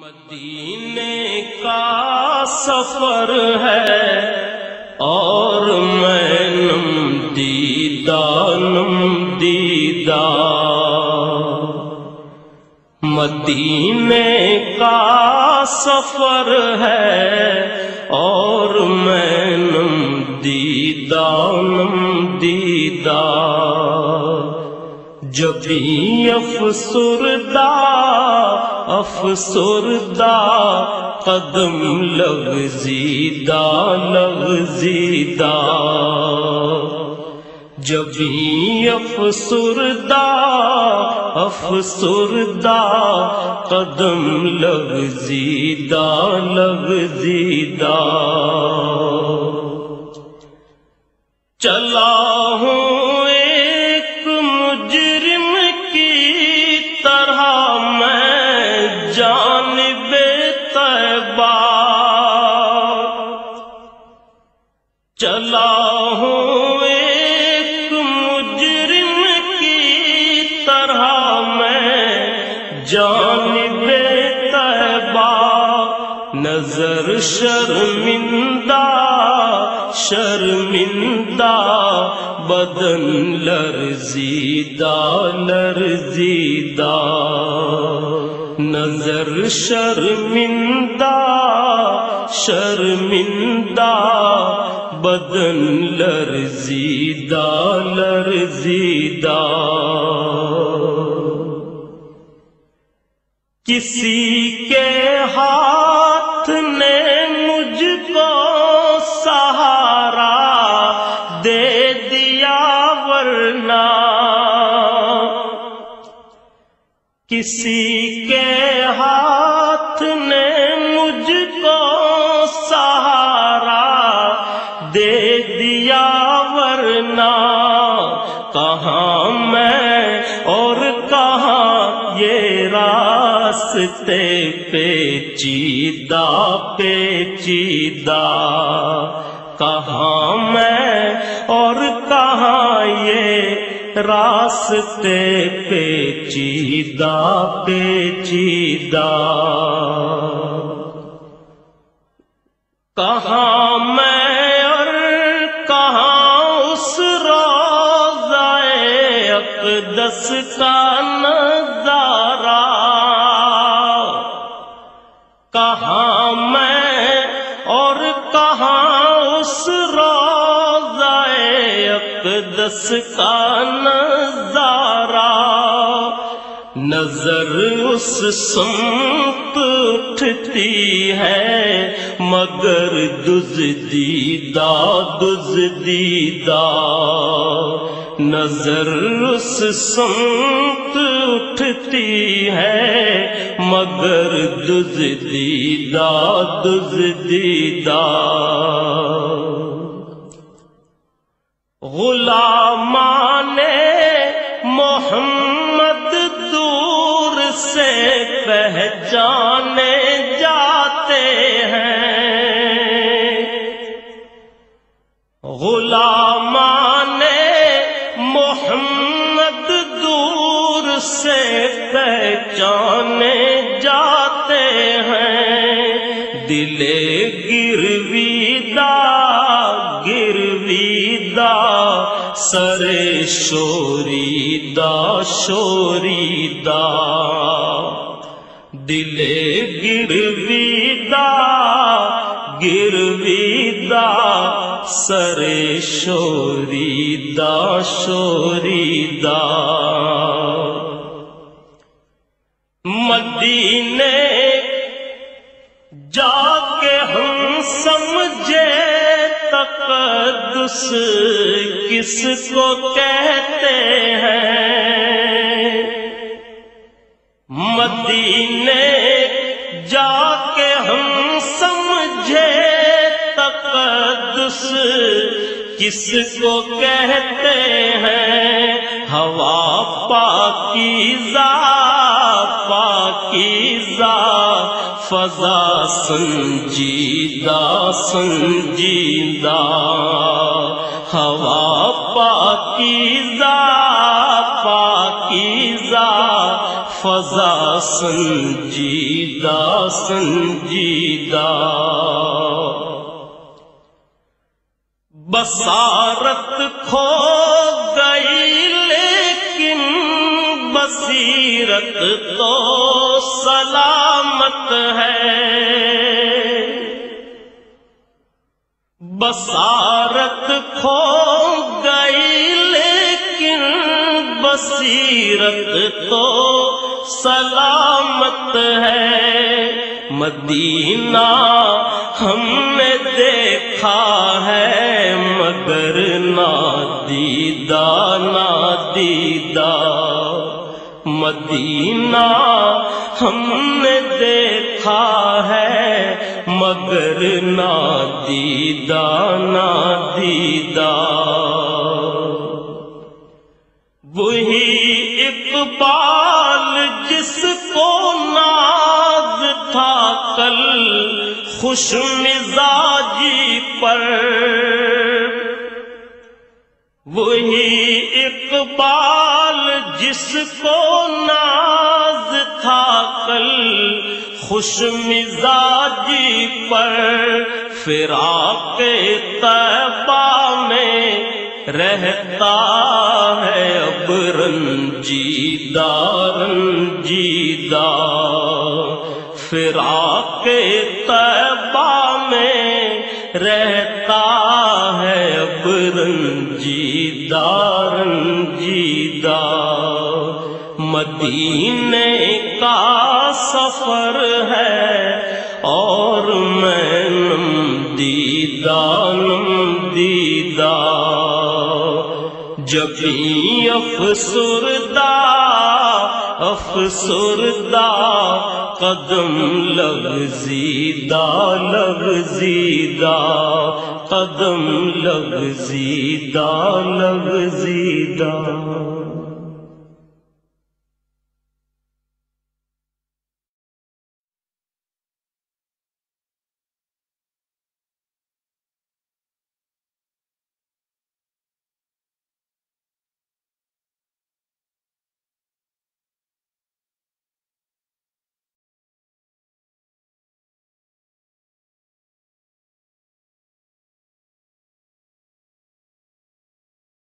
मदीने का सफ़र है और मैं नम दीदा नम दीदा मदीने का सफ़र है और मैं नम दीदा नम दीदा जबी अफसुरदा अफसुरदा कदम लगजीदा लगजीदा जबी अफसुरदा अफसुरदा कदम लगजीदा लगजीदा चला हूँ चला हूँ एक मुजरिम की तरह मैं जान तैबा नज़र शर्मिंदा शर्मिंदा, बदन लरजीदा लरजीदा। नज़र शर्मिंदा शर्मिंदा बदन लरजीदा लरजीदा किसी के हाथ ने मुझको सहारा दे दिया, वरना किसी के हाथ ने कहाँ मैं और कहाँ ये रास्ते पेचीदा पेचीदा कहाँ मैं और कहाँ ये रास्ते पेचीदा पेचीदा कहाँ मैं अकदस का नज़ारा। कहा मैं और कहा उस रोजाए का नज़ारा। नज़र उस संत उठती है, मगर दुजदीदा दुजदीदा नज़र उस संत उठती है, मगर दुजदीदा दुजदीदा गुलामाने मोहम्मद दूर से पहचाने गुलामाने मोहम्मद दूर से पहचाने जाते हैं। दिले गिरवीदा गिरवीदा सरे शोरीदा शोरीदा दिले गिरवीदा गिरवीदा सरे शोरीदा शोरीदा। मदीने जाके हम समझे तकदस किसको कहते हैं। मदीने किसको कहते हैं? हवा पाकीजा पाकीजा फजा संजीदा संजीदा हवा पाकीजा पाकीजा फजा संजीदा संजीदा बसारत खो गई, लेकिन बसीरत तो सलामत है। बसारत खो गई, लेकिन बसीरत तो सलामत है। मदीना हमने मदीना हमने देखा है, मगर ना दीदा ना दीदा। वही इकबाल जिसको नाज था कल, खुश मिजाजी पर। वही इकबाल जिसको नाज था कल, खुश मिजाजी पर। फिराक तैबा में रहता है अब रंजीदा रंजीदा। फिराक तैबा में रहता है अब रंजीदा रंजीदा। मदीने का सफ़र है और मैं नम दीदा दीदा जबी अफसुरदा अफसुरदा, कदम लगजीदा लगजीदा कदम लगजीदा लगजीदा